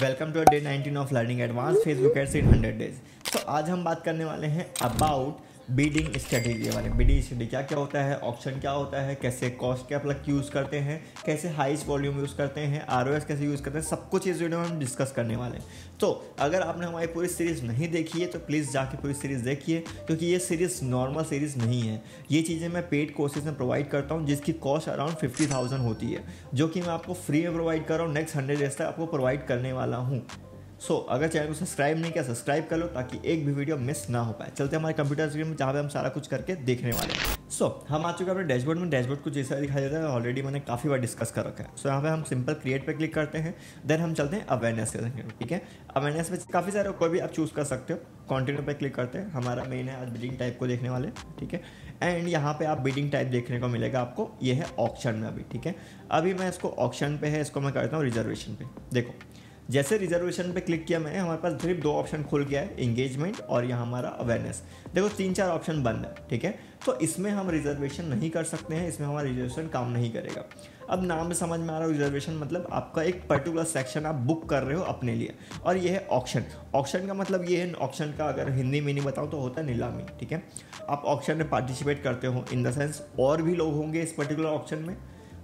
Welcome to day 19 of learning advance Facebook ads in 100 days तो आज हम बात करने वाले हैं अबाउट बीडिंग स्ट्रेटेजी वाले बीडिंग स्ट्रेटेजी क्या क्या होता है? ऑप्शन क्या होता है? कैसे कॉस्ट क्या प्लग यूज़ करते हैं? कैसे हाइस्ट वॉल्यूम यूज़ करते हैं? आरओएस कैसे यूज़ करते हैं? सब कुछ इस वीडियो में हम डिस्कस करने वाले हैं। तो अगर आपने हमारी पूरी सीरीज़ नहीं देखी है तो प्लीज़ जाके पूरी सीरीज़ देखिए, क्योंकि ये सीरीज़ नॉर्मल सीरीज़ नहीं है। ये चीज़ें मैं पेड कोर्सेज में प्रोवाइड करता हूँ, जिसकी कॉस्ट अराउंड फिफ्टी थाउज़ेंड होती है, जो कि मैं आपको फ्री में प्रोवाइड कर रहा हूँ। नेक्स्ट हंड्रेड डेज़ तक आपको प्रोवाइड करने वाला हूँ। सो so, अगर चैनल को सब्सक्राइब नहीं किया सब्सक्राइब कर लो ताकि एक भी वीडियो मिस ना हो पाए। चलते हमारे कंप्यूटर स्क्रीन में जहाँ पे हम सारा कुछ करके देखने वाले हैं। सो so, हम आ चुके हैं अपने डैशबोर्ड में। डैशबोर्ड कुछ जैसा दिखाई देता है ऑलरेडी मैंने काफ़ी बार डिस्कस कर रखा है। सो so, यहाँ पे हम सिंपल क्रिएट पे क्लिक करते हैं। देन हम चलते हैं अवेयरनेस के ठीक है? अवेयरनेस में काफ़ी सारे कोई भी आप चूज़ कर सकते हो। कॉन्टिन्यू पे क्लिक करते हैं। हमारा मेन है आज बिडिंग टाइप को देखने वाले ठीक है? एंड यहाँ पे आप बिडिंग टाइप देखने को मिलेगा आपको। ये है ऑप्शन में अभी ठीक है? अभी मैं इसको ऑप्शन पे है इसको मैं करता हूँ रिजर्वेशन पे। देखो जैसे रिजर्वेशन पे क्लिक किया मैंने, हमारे पास सिर्फ़ दो ऑप्शन खुल गया है इंगेजमेंट और यहाँ हमारा अवेयरनेस देखो, तीन चार ऑप्शन बंद है, ठीक है? तो इसमें हम रिजर्वेशन नहीं कर सकते हैं, इसमें हमारा रिजर्वेशन काम नहीं करेगा। अब नाम में समझ में आ रहा है रिजर्वेशन मतलब आपका एक पर्टिकुलर सेक्शन आप बुक कर रहे हो अपने लिए। और ये है ऑप्शन ऑप्शन का मतलब ये है ऑप्शन का अगर हिंदी में नहीं बताऊँ तो होता है नीलामी, ठीक है? आप ऑप्शन में पार्टिसिपेट करते हो इन द सेंस और भी लोग होंगे इस पर्टिकुलर ऑप्शन में।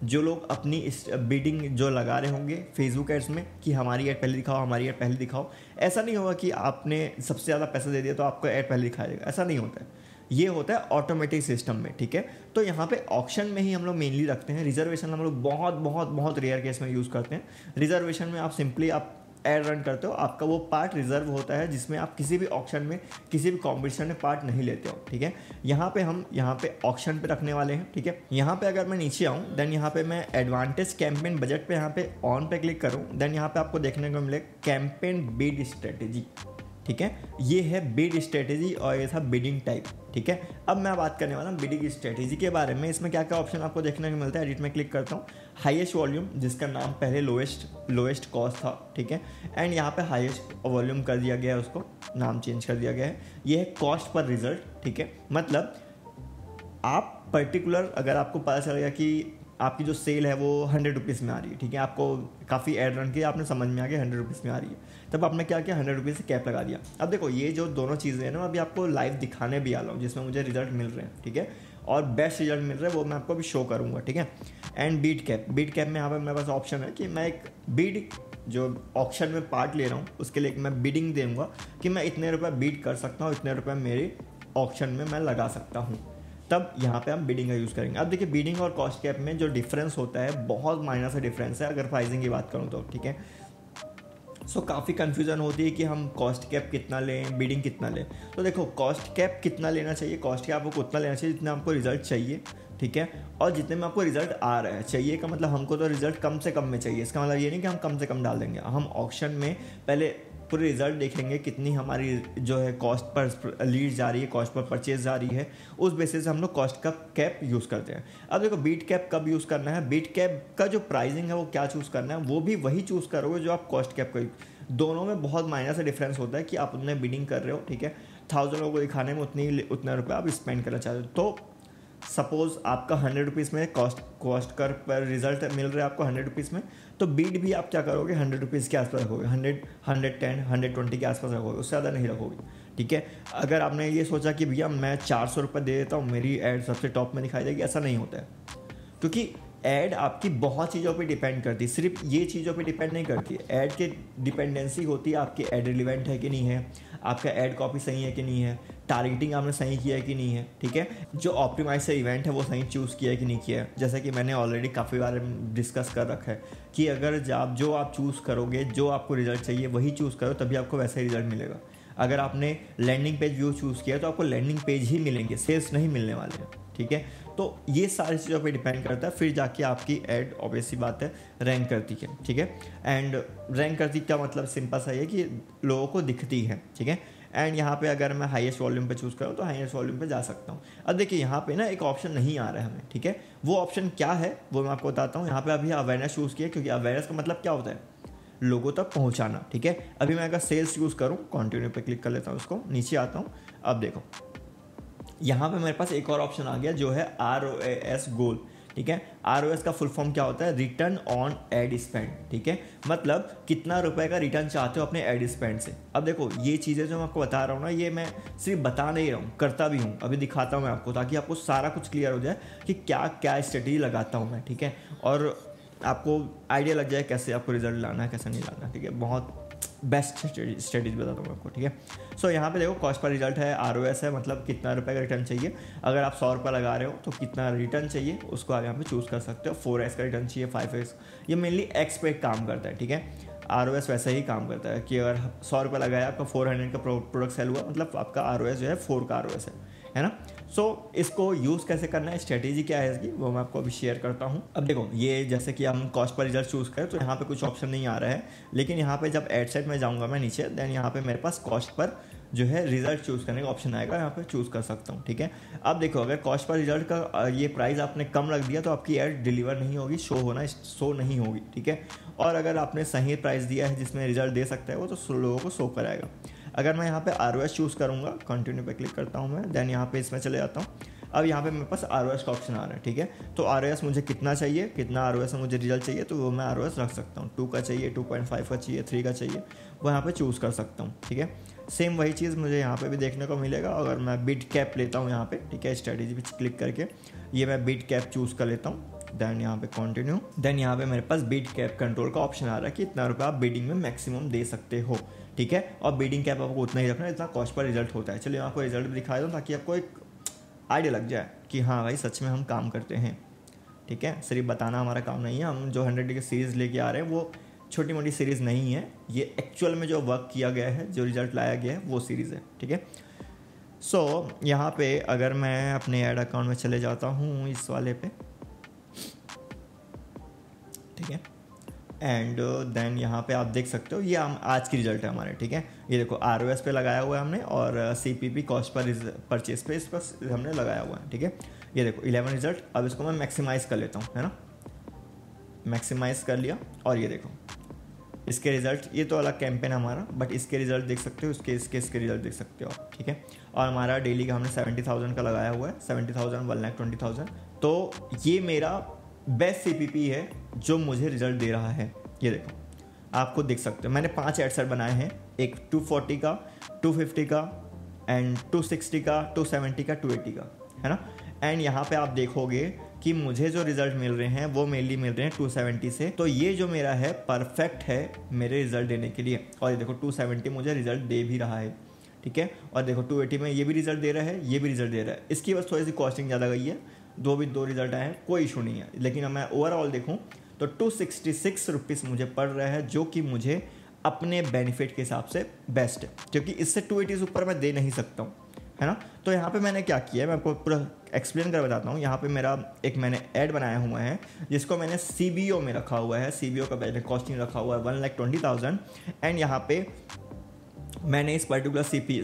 जो लोग अपनी इस बीडिंग जो लगा रहे होंगे फेसबुक एड्स में कि हमारी ऐड पहले दिखाओ, हमारी ऐड पहले दिखाओ, ऐसा नहीं होगा कि आपने सबसे ज़्यादा पैसा दे दिया तो आपको ऐड पहले दिखाया जाएगा। ऐसा नहीं होता है। ये होता है ऑटोमेटिक सिस्टम में, ठीक है? तो यहाँ पे ऑप्शन में ही हम लोग मेनली रखते हैं। रिजर्वेशन हम लोग बहुत बहुत बहुत रेयर केस में यूज़ करते हैं। रिजर्वेशन में आप सिंपली आप एड रन करते हो, आपका वो पार्ट रिज़र्व होता है जिसमें आप किसी भी ऑप्शन में, किसी भी कॉम्पिटिशन में पार्ट नहीं लेते हो, ठीक है? यहाँ पे हम, यहाँ पे ऑप्शन पे रखने वाले हैं, ठीक है? यहाँ पे अगर मैं नीचे आऊँ देन यहाँ पे मैं एडवांटेज कैंपेन बजट पे यहाँ पे ऑन पे क्लिक करूँ देन यहाँ पे आपको देखने को मिले कैंपेन बीड स्ट्रेटेजी ठीक है? ये है बिड स्ट्रेटेजी और ये था बिडिंग टाइप ठीक है? अब मैं बात करने वाला हूँ बिडिंग स्ट्रेटेजी के बारे में। इसमें क्या क्या ऑप्शन आपको देखने को मिलता है? एडिट में क्लिक करता हूँ। हाईएस्ट वॉल्यूम जिसका नाम पहले लोएस्ट लोएस्ट कॉस्ट था, ठीक है? एंड यहाँ पे हाईएस्ट वॉल्यूम कर दिया गया है उसको। नाम चेंज कर दिया गया है। ये है कॉस्ट पर रिज़ल्ट ठीक है? मतलब आप पर्टिकुलर अगर आपको पता चल गया कि आपकी जो सेल है वो हंड्रेड रुपीज़ में आ रही है, ठीक है? आपको काफ़ी एड रन किया, आपने समझ में आ गया हंड्रेड रुपीज़ में आ रही है। तब आपने क्या किया? हंड्रेड रुपीज़ से कैप लगा दिया। अब देखो, ये जो दोनों चीज़ें हैं ना, अभी आपको लाइव दिखाने भी आ रहा हूँ, जिसमें मुझे रिज़ल्ट मिल रहे हैं, ठीक है? और बेस्ट रिज़ल्ट मिल रहा है, वो मैं आपको अभी शो करूँगा, ठीक है? And bid cap bid cap में यहाँ पर मेरे पास ऑप्शन है कि मैं एक बीड जो ऑप्शन में पार्ट ले रहा हूँ, उसके लिए मैं बीडिंग दूँगा कि मैं इतने रुपये बीट कर सकता हूँ, इतने रुपये मेरे ऑप्शन में मैं लगा सकता हूँ। तब यहाँ पे हम बीडिंग का यूज़ करेंगे। अब देखिए बीडिंग और कॉस्ट कैप में जो डिफरेंस होता है बहुत माइनर से डिफरेंस है अगर प्राइसिंग की बात करूँ तो ठीक है? सो so, काफ़ी कन्फ्यूज़न होती है कि हम कॉस्ट कैप कितना लें बीडिंग कितना लें। तो देखो कॉस्ट कैप कितना लेना चाहिए? कॉस्ट कैप आपको उतना लेना चाहिए जितना आपको रिज़ल्ट चाहिए ठीक है? और जितने में आपको रिज़ल्ट आ रहा है चाहिए का मतलब हमको तो रिज़ल्ट कम से कम में चाहिए। इसका मतलब ये नहीं कि हम कम से कम डाल देंगे। हम ऑप्शन में पहले पूरे रिज़ल्ट देखेंगे कितनी हमारी जो है कॉस्ट पर लीड जा रही है कॉस्ट पर परचेज जा रही है, उस बेसिस से हम लोग कॉस्ट का कैप यूज़ करते हैं। अब देखो बीट कैप कब यूज़ करना है? बीट कैप का जो प्राइसिंग है वो क्या चूज़ करना है? वो भी वही चूज़ करोगे जो आप कॉस्ट कैप का दोनों में बहुत माइनर से डिफरेंस होता है कि आप उतने बिडिंग कर रहे हो, ठीक है? थाउज़ेंड लोगों को दिखाने में उतनी, उतना रुपये आप स्पेंड करना चाहते हो। तो सपोज़ आपका हंड्रेड रुपीज़ में कॉस्ट कॉस्ट कर, पर रिज़ल्ट मिल रहा है आपको हंड्रेड रुपीज़ में तो बीट भी आप क्या करोगे? हंड्रेड रुपीज़ के आसपास रखोगे। Hundred hundred ten, hundred twenty के आसपास रखोगे। उससे ज़्यादा नहीं रखोगे। ठीक है? अगर आपने ये सोचा कि भैया मैं चार सौ रुपये दे देता हूँ, मेरी एड सबसे टॉप में दिखाई देगी, ऐसा नहीं होता है। क्योंकि एड आपकी बहुत चीज़ों पे डिपेंड करती है सिर्फ़ ये चीज़ों पे डिपेंड नहीं करती। एड के डिपेंडेंसी होती है आपकी एड रिलीवेंट है कि नहीं है, आपका एड कॉपी सही है कि नहीं है टारगेटिंग आपने सही किया है कि नहीं है, ठीक है? जो ऑप्टिमाइज इवेंट है वो सही चूज़ किया है कि नहीं किया है। जैसा कि मैंने ऑलरेडी काफ़ी बार डिस्कस कर रखा है कि अगर आप जो आप चूज़ करोगे, जो आपको रिज़ल्ट चाहिए, वही चूज़ करो, तभी आपको वैसा ही रिज़ल्ट मिलेगा। अगर आपने लैंडिंग पेज व्यू चूज़ किया तो आपको लैंडिंग पेज ही मिलेंगे सेल्स नहीं मिलने वाले हैं, ठीक है? तो ये सारी चीज़ों पे डिपेंड करता है, फिर जाके आपकी एड ऑब्वियसली बात है रैंक करती है, ठीक है? एंड रैंक करती का मतलब सिंपल सा है कि लोगों को दिखती है, ठीक है? एंड यहाँ पे अगर मैं हाईएस्ट वॉल्यूम पे चूज़ करूँ तो हाईएस्ट वॉल्यूम पे जा सकता हूँ। अब देखिए, यहाँ पे ना एक ऑप्शन नहीं आ रहा है हमें, ठीक है? वो ऑप्शन क्या है, वो मैं आपको बताता हूँ। यहाँ पे अभी अवेयरनेस चूज़ किया क्योंकि अवेयरनेस का मतलब क्या होता है? लोगों तक पहुँचाना, ठीक है? अभी मैं अगर सेल्स यूज़ करूँ कॉन्टिन्यू पे क्लिक कर लेता हूँ उसको नीचे आता हूँ, अब देखो। यहाँ पे मेरे पास एक और ऑप्शन आ गया जो है आर गोल ठीक है? आरओएएस का फुल फॉर्म क्या होता है? रिटर्न ऑन एड स्पेंड ठीक है? मतलब कितना रुपए का रिटर्न चाहते हो अपने एड स्पेंड से? अब देखो, ये चीज़ें जो मैं आपको बता रहा हूँ ना, ये मैं सिर्फ़ बता नहीं रहा हूँ, करता भी हूँ। अभी दिखाता हूँ मैं आपको, ताकि आपको सारा कुछ क्लियर हो जाए कि क्या क्या स्ट्रेटेजी लगाता हूँ मैं, ठीक है? और आपको आइडिया लग जाए कैसे आपको रिज़ल्ट लाना है, कैसे नहीं लाना ठीक है? बहुत बेस्ट स्ट्रेटेजी बताता हूँ आपको, ठीक है? सो यहाँ पे देखो कॉस्ट पर रिज़ल्ट है आरओएस है मतलब कितना रुपए का रिटर्न चाहिए। अगर आप सौ रुपये लगा रहे हो तो कितना रिटर्न चाहिए, उसको आप यहाँ पे चूज़ कर सकते हो। फोर का रिटर्न चाहिए फाइव ये मेनली एक्स पे काम करता है, ठीक है? आर वैसे ही काम करता है कि अगर सौ रुपये लगाया, आपका फोर हंड्रेड का प्रोडक्ट सेल हुआ मतलब आपका आरओएस जो है फोर का आर है है ना? सो so, इसको यूज़ कैसे करना है? स्ट्रेटेजी क्या है इसकी? वो मैं आपको अभी शेयर करता हूँ। अब देखो ये जैसे कि हम कॉस्ट पर रिज़ल्ट चूज़ करें तो यहाँ पे कुछ ऑप्शन नहीं आ रहा है। लेकिन यहाँ पे जब एड साइड में जाऊँगा मैं नीचे देन यहाँ पे मेरे पास कॉस्ट पर जो है रिज़ल्ट चूज़ करने का ऑप्शन आएगा। यहाँ पे चूज़ कर सकता हूँ ठीक है? अब देखो अगर कॉस्ट पर रिज़ल्ट का ये प्राइस आपने कम रख दिया तो आपकी एड डिलीवर नहीं होगी शो होना शो नहीं होगी ठीक है? और अगर आपने सही प्राइस दिया है जिसमें रिज़ल्ट दे सकता है वो तो लोगों को शो कराएगा। अगर मैं यहाँ पे आर चूज़ करूँगा कंटिन्यू पे क्लिक करता हूँ मैं देन यहाँ पे इसमें चले जाता हूँ। अब यहाँ पे मेरे पास आर का ऑप्शन आ रहा है, ठीक है? तो आर मुझे कितना चाहिए? कितना आर में मुझे रिज़ल्ट चाहिए? तो वो मैं आर रख सकता हूँ। टू का चाहिए, टू पॉइंट फाइव का चाहिए, थ्री का चाहिए, वो यहाँ पे चूज़ कर सकता हूँ, ठीक है? सेम वही चीज़ मुझे यहाँ पे भी देखने को मिलेगा। अगर मैं बिट कैप लेता हूँ यहाँ पे, ठीक है? स्ट्रेटेजी पे क्लिक करके, ये मैं बिट कैप चूज़ कर लेता हूँ। देन यहाँ पे कंटिन्यू देन यहाँ पे मेरे पास बीट कैप कंट्रोल का ऑप्शन आ रहा है कि इतना रुपया आप बीडिंग में मैक्सिमम दे सकते हो। ठीक है? और बीडिंग कैप आपको उतना ही रखना है इतना कॉस्ट पर रिज़ल्ट होता है। चलिए आपको रिज़ल्ट दिखा दूँ ताकि आपको एक आइडिया लग जाए कि हाँ भाई सच में हम काम करते हैं। ठीक है? सिर्फ़ बताना हमारा काम नहीं है। हम जो हंड्रेड की सीरीज़ लेके आ रहे हैं वो छोटी मोटी सीरीज़ नहीं है। ये एक्चुअल में जो वर्क किया गया है जो रिज़ल्ट लाया गया है वो सीरीज़ है। ठीक है? सो so, यहाँ पे अगर मैं अपने ऐड अकाउंट में चले जाता हूँ इस वाले पे। ठीक है? एंड देन uh, यहाँ पे आप देख सकते हो ये हम आज की रिज़ल्ट है हमारे ठीक है? ये देखो आर ओ एस पे लगाया हुआ है हमने और C P P cost per purchase पे इस पर हमने लगाया हुआ है ठीक है? ये देखो इलेवन रिज़ल्ट अब इसको मैं मैक्सिमाइज़ कर लेता हूँ है ना? मैक्सिमाइज़ कर लिया और ये देखो इसके रिज़ल्ट ये तो अलग कैंपेन है हमारा बट इसके रिज़ल्ट देख सकते हो इसके इसके इसके रिज़ल्ट देख सकते हो आप ठीक है? और हमारा डेली का हमने सेवेंटी थाउज़ेंड का लगाया हुआ है seventy thousand one lakh twenty thousand तो ये मेरा बेस्ट सी है जो मुझे रिज़ल्ट दे रहा है। ये देखो, आपको देख सकते हो, मैंने पाँच एडसेट बनाए हैं। एक 240 का 250 का एंड 260 का 270 का 280 का, है ना? एंड यहाँ पे आप देखोगे कि मुझे जो रिज़ल्ट मिल रहे हैं, वो मेनली मिल रहे हैं 270 से। तो ये जो मेरा है परफेक्ट है मेरे रिज़ल्ट देने के लिए। और ये देखो 270 मुझे रिज़ल्ट दे भी रहा है, ठीक है? और देखो 280 में ये भी रिज़ल्ट दे रहा है, ये भी रिज़ल्ट दे रहा है। इसकी बस थोड़ी सी कॉस्टिंग ज़्यादा गई है। दो भी दो रिज़ल्ट आए हैं, कोई इशू नहीं है। लेकिन मैं ओवरऑल देखूँ तो टू सिक्सटी सिक्स रुपीज़ मुझे पड़ रहा है, जो कि मुझे अपने बेनिफिट के हिसाब से बेस्ट है। क्योंकि इससे टू एटीज़ ऊपर मैं दे नहीं सकता हूँ, है ना? तो यहाँ पे मैंने क्या किया है, मैं आपको पूरा एक्सप्लेन कर बताता हूँ। यहाँ पे मेरा एक मैंने ऐड बनाया हुआ है, जिसको मैंने सीबीओ में रखा हुआ है। सीबीओ का पहले कॉस्टिंग रखा हुआ है one lakh twenty thousand and यहाँ पे मैंने इस पर्टिकुलर सी पी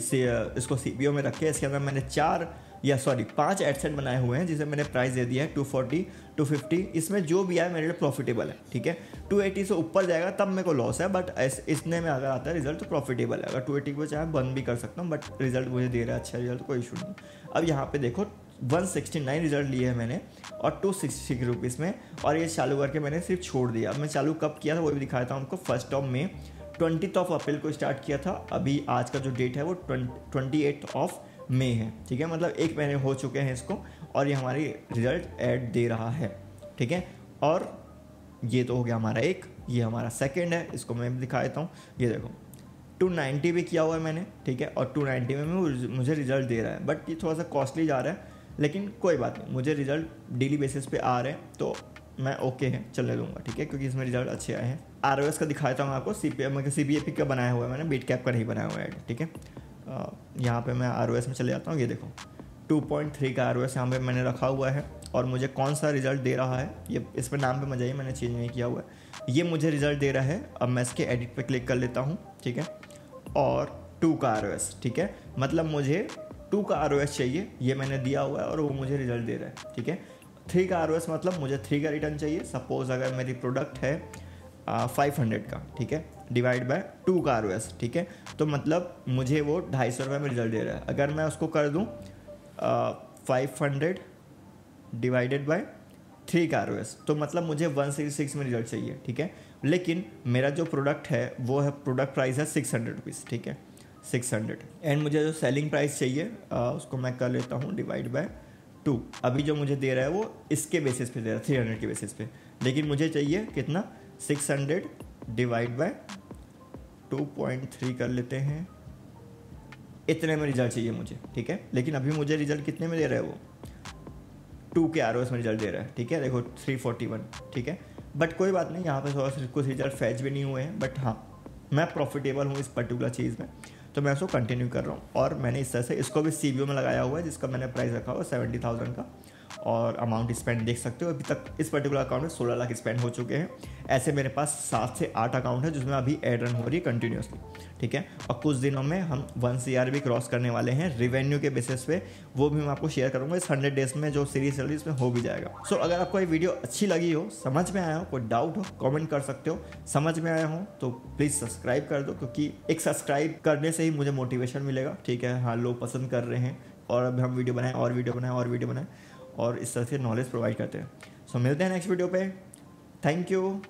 इसको सी में रखे, इसके अंदर मैंने चार या सॉरी पाँच एडसेट बनाए हुए हैं, जिसे मैंने प्राइस दे दिया है टू फोर्टी टू फिफ्टी इसमें जो भी आए मेरे लिए प्रॉफिटेबल है, ठीक है? टू एटी से ऊपर जाएगा, तब मेरे को लॉस है बट इसने में अगर आता है रिज़ल्ट तो प्रॉफिटेबल है। अगर टू एटी को चाहे, बंद भी कर सकता हूँ बट रिज़ल्ट मुझे दे रहा है अच्छा रिज़ल्ट कोई इशू नहीं। अब यहाँ पे देखो 169 रिज़ल्ट लिए है मैंने, और टू सिक्सटी रुपीज़ में, और ये चालू करके मैंने सिर्फ़ छोड़ दिया। अब मैं चालू कब किया था, वो भी दिखाया था हमको फ़र्स्ट ऑफ़ में ट्वेंटी ऑफ़ अप्रैल को स्टार्ट किया था। अभी आज का जो डेट है, वो ट्वेंटी एट ऑफ़ मे है, ठीक है? मतलब एक महीने हो चुके हैं इसको और ये हमारी रिज़ल्ट ऐड दे रहा है, ठीक है? और ये तो हो गया हमारा एक, ये हमारा सेकेंड है, इसको मैं दिखा देता हूँ। ये देखो टू नाइन्टी भी किया हुआ है मैंने, ठीक है? और टू नाइन्टी में मुझे रिज़ल्ट दे रहा है बट ये थोड़ा सा कॉस्टली जा रहा है, लेकिन कोई बात नहीं, मुझे रिज़ल्ट डेली बेसिस पे आ रहे हैं तो मैं ओके है, चलने दूँगा, ठीक है? क्योंकि इसमें रिज़ल्ट अच्छे आए हैं। आरओएस का दिखाता हूँ आपको C P C B A P का बनाया हुआ है मैंने बीट कैप का नहीं बनाया हुआ है, ठीक है? यहाँ पे मैं आर में चले जाता हूँ, ये देखो। 2.3 का आर ओ यहाँ पे मैंने रखा हुआ है और मुझे कौन सा रिज़ल्ट दे रहा है, ये इस पर नाम पे मज़ा ही मैंने चेंज नहीं किया हुआ है। ये मुझे रिज़ल्ट दे रहा है, अब मैं इसके एडिट पे क्लिक कर लेता हूँ, ठीक है? और टू का आर ठीक है? मतलब मुझे टू का आर चाहिए, ये मैंने दिया हुआ है और वो मुझे रिज़ल्ट दे रहा है, ठीक है? थ्री का आर मतलब मुझे थ्री का रिटर्न चाहिए। सपोज़ अगर मेरी प्रोडक्ट है फाइव हंड्रेड का ठीक है? डिवाइड बाय टू का आर ठीक है? तो मतलब मुझे वो ढाई सौ रुपये में रिज़ल्ट दे रहा है। अगर मैं उसको कर दूँ five hundred divided by three का आर तो मतलब मुझे वन सिक्स सिक्स में रिज़ल्ट चाहिए ठीक है? लेकिन मेरा जो प्रोडक्ट है वो है प्रोडक्ट प्राइस है सिक्स हंड्रेड रुपीज़ ठीक है? सिक्स हंड्रेड एंड मुझे जो सेलिंग प्राइस चाहिए आ, उसको मैं कर लेता हूँ डिवाइड बाय टू अभी जो मुझे दे रहा है वो इसके बेसिस पे दे रहा है थ्री हंड्रेड के बेसिस पे। लेकिन मुझे चाहिए कितना? Six hundred divide by two point three कर लेते हैं। इतने में रिज़ल्ट चाहिए मुझे, ठीक है? लेकिन अभी मुझे रिज़ल्ट कितने में दे रहा है वो? टू के आर में रिज़ल्ट दे रहा है, ठीक है? देखो, थ्री फोर्टी वन, ठीक है? बट कोई बात नहीं, यहाँ पे सा कुछ रिज़ल्ट फैच भी नहीं हुए हैं, बट हाँ मैं प्रॉफिटेबल हूँ इस पर्टिकुलर चीज़ में तो मैं उसको कंटिन्यू कर रहा हूँ। और मैंने इस तरह से, इसको भी सीबीओ में लगाया हुआ है, जिसका मैंने प्राइस रखा हुआ सेवेंटी थाउज़ेंड का। और अमाउंट स्पेंड देख सकते हो। अभी तक इस पर्टिकुलर अकाउंट में सोलह लाख स्पेंड हो चुके हैं। ऐसे मेरे पास सात से आठ अकाउंट है जिसमें अभी एड रन हो रही है कंटिन्यूसली ठीक है? और कुछ दिनों में हम वन सी भी क्रॉस करने वाले हैं रिवेन्यू के बेसिस पे। वो भी मैं आपको शेयर करूँगा। इस हंड्रेड डेज़ में जो सीरीज़ चल रही है इसमें हो भी जाएगा। सो so, अगर आपको ये वीडियो अच्छी लगी हो समझ में आया हो कोई डाउट हो कॉमेंट कर सकते हो। समझ में आया हो तो प्लीज़ सब्सक्राइब कर दो क्योंकि एक सब्सक्राइब करने से ही मुझे मोटिवेशन मिलेगा। ठीक है? हाँ लोग पसंद कर रहे हैं। और अभी हम वीडियो बनाएँ और वीडियो बनाएँ और वीडियो बनाएँ। और इस तरह से नॉलेज प्रोवाइड करते हैं। सो so, मिलते हैं नेक्स्ट वीडियो पे। Thank you